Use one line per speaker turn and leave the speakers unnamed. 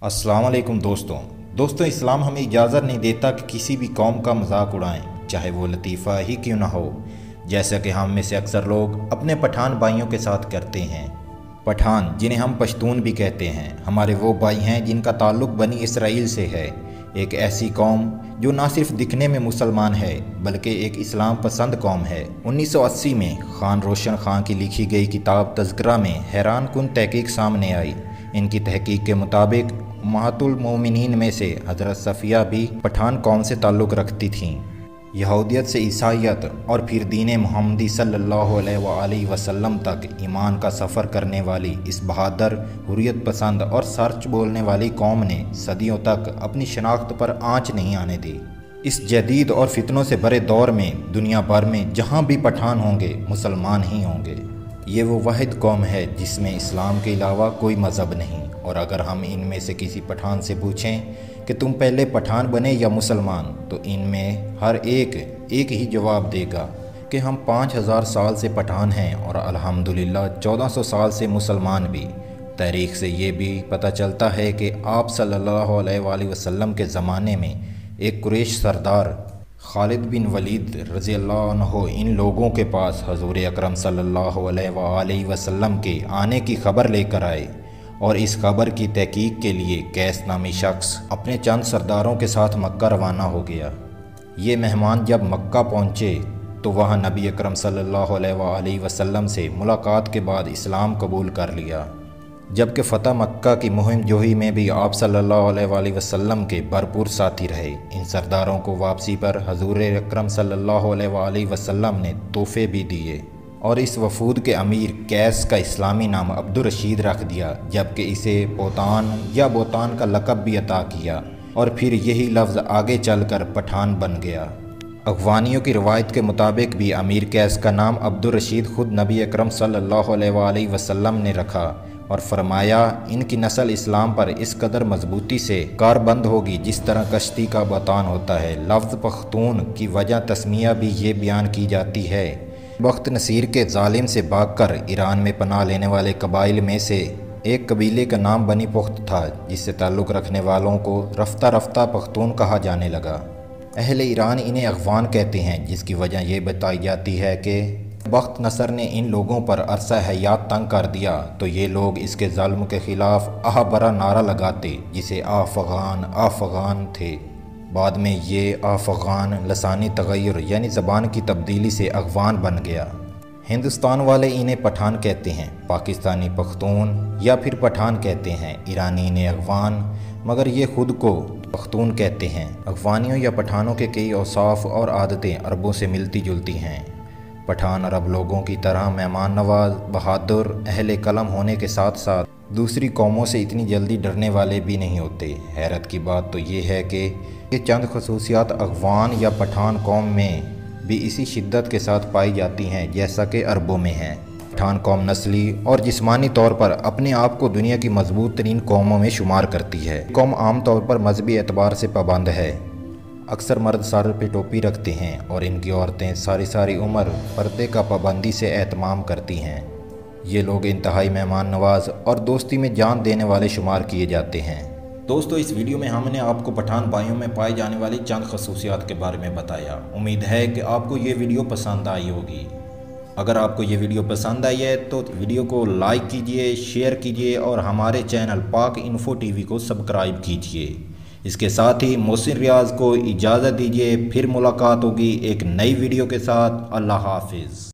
السلام علیکم دوستوں۔ دوستوں اسلام ہمیں اجازت نہیں دیتا کہ کسی بھی قوم کا مذاق اڑائیں، چاہے وہ لطیفہ ہی کیوں نہ ہو۔ جیسا کہ ہم میں سے اکثر لوگ اپنے پٹھان بھائیوں کے ساتھ کرتے ہیں۔ پٹھان، جنہیں ہم پشتون بھی کہتے ہیں، ہمارے وہ بھائی ہیں جن کا تعلق بنی اسرائیل سے ہے۔ ایک ایسی قوم جو نہ صرف دکھنے میں مسلمان ہے، بلکہ ایک اسلام پسند قوم ہے۔ انیس سو اسی میں خان روشن خان کی لکھی گئی کتاب تذکرہ میں حیران کن تحقیق سامنے آئی۔ ان کی تحقیق کے مطابق محت المومنین میں سے حضرت صفیہ بھی پٹھان قوم سے تعلق رکھتی تھیں۔ یہودیت سے عیسائیت اور پھر دین محمدی صلی اللہ علیہ وآلہ وسلم تک ایمان کا سفر کرنے والی اس بہادر، حریت پسند اور سرچ بولنے والی قوم نے صدیوں تک اپنی شناخت پر آنچ نہیں آنے دی۔ اس جدید اور فتنوں سے بڑے دور میں دنیا بھر میں جہاں بھی پٹھان ہوں گے، مسلمان ہی ہوں گے۔ یہ وہ واحد قوم ہے جس میں اسلام کے علاوہ کوئی مذہب نہیں۔ اور اگر ہم ان میں سے کسی پٹھان سے پوچھیں کہ تم پہلے پٹھان بنے یا مسلمان، تو ان میں ہر ایک ایک ہی جواب دے گا کہ ہم پانچ ہزار سال سے پٹھان ہیں اور الحمدللہ چودہ سو سال سے مسلمان بھی۔ تاریخ سے یہ بھی پتہ چلتا ہے کہ آپ صلی اللہ علیہ وآلہ وسلم کے زمانے میں ایک قریش سردار خالد بن ولید رضی اللہ عنہ، ان لوگوں کے پاس حضور اکرم صلی اللہ علیہ وآلہ وسلم کے آنے کی خبر لے کر آئے اور اس خبر کی تحقیق کے لیے کیس نامی شخص اپنے چند سرداروں کے ساتھ مکہ روانہ ہو گیا۔ یہ مہمان جب مکہ پہنچے تو وہاں نبی اکرم صلی اللہ علیہ وآلہ وسلم سے ملاقات کے بعد اسلام قبول کر لیا۔ جبکہ فتح مکہ کی مہم جوہی میں بھی آپ صلی اللہ علیہ وآلہ وسلم کے بھرپور ساتھی رہے، ان سرداروں کو واپسی پر حضور اکرم صلی اللہ علیہ وآلہ وسلم نے تحفے بھی دیے اور اس وفود کے امیر کیس کا اسلامی نام عبد الرشید رکھ دیا، جبکہ اسے بوتان یا بوتان کا لقب بھی عطا کیا اور پھر یہی لفظ آگے چل کر پٹھان بن گیا۔ اغوانیوں کی روایت کے مطابق بھی امیر کیس کا نام عبد الرشید خود نبی اکرم صلی اللہ علیہ وآلہ وسلم نے رکھا۔ اور فرمایا، ان کی نسل اسلام پر اس قدر مضبوطی سے کار بند ہوگی جس طرح کشتی کا بطان ہوتا ہے۔ لفظ پختون کی وجہ تسمیہ بھی یہ بیان کی جاتی ہے۔ بخت نصیر کے ظالم سے بھاگ کر ایران میں پناہ لینے والے قبائل میں سے ایک قبیلے کا نام بنی پخت تھا، جس سے تعلق رکھنے والوں کو رفتہ رفتہ پختون کہا جانے لگا۔ اہل ایران انہیں اغوان کہتے ہیں، جس کی وجہ یہ بتائی جاتی ہے کہ بخت نصر نے ان لوگوں پر عرصہ حیات تنگ کر دیا تو یہ لوگ اس کے ظلم کے خلاف آہ برا نعرہ لگاتے جسے آفغان آفغان تھے۔ بعد میں یہ آفغان لسانی تغیر یعنی زبان کی تبدیلی سے اغوان بن گیا۔ ہندوستان والے انہیں پٹھان کہتے ہیں، پاکستانی پختون یا پھر پٹھان کہتے ہیں، ایرانی انہیں اغوان۔ مگر یہ خود کو پختون کہتے ہیں۔ اغوانیوں یا پٹھانوں کے کئی اوصاف اور عادتیں عربوں سے ملتی جلتی ہیں۔ پٹھان عرب لوگوں کی طرح مہمان نواز، بہادر، اہل قلم ہونے کے ساتھ ساتھ دوسری قوموں سے اتنی جلدی ڈرنے والے بھی نہیں ہوتے۔ حیرت کی بات تو یہ ہے کہ یہ چند خصوصیات اغوان یا پٹھان قوم میں بھی اسی شدت کے ساتھ پائی جاتی ہیں جیسا کہ عربوں میں ہیں۔ پٹھان قوم نسلی اور جسمانی طور پر اپنے آپ کو دنیا کی مضبوط ترین قوموں میں شمار کرتی ہے۔ قوم عام طور پر مذہبی اعتبار سے پابند ہے۔ اکثر مرد سر پہ ٹوپی رکھتے ہیں اور ان کی عورتیں ساری ساری عمر پردے کا پابندی سے اہتمام کرتی ہیں۔ یہ لوگ انتہائی مہمان نواز اور دوستی میں جان دینے والے شمار کیے جاتے ہیں۔ دوستو، اس ویڈیو میں ہم نے آپ کو پٹھان بھائیوں میں پائی جانے والی چند خصوصیات کے بارے میں بتایا۔ امید ہے کہ آپ کو یہ ویڈیو پسند آئی ہوگی۔ اگر آپ کو یہ ویڈیو پسند آئی ہے تو ویڈیو کو لائک کیجیے، شیئر کیجیے اور ہمارے چینل پاک انفو ٹی وی کو سبسکرائب کیجیے۔ اس کے ساتھ ہی محسن ریاض کو اجازت دیجیے پھر ملاقات ہوگی ایک نئی ویڈیو کے ساتھ۔ اللہ حافظ۔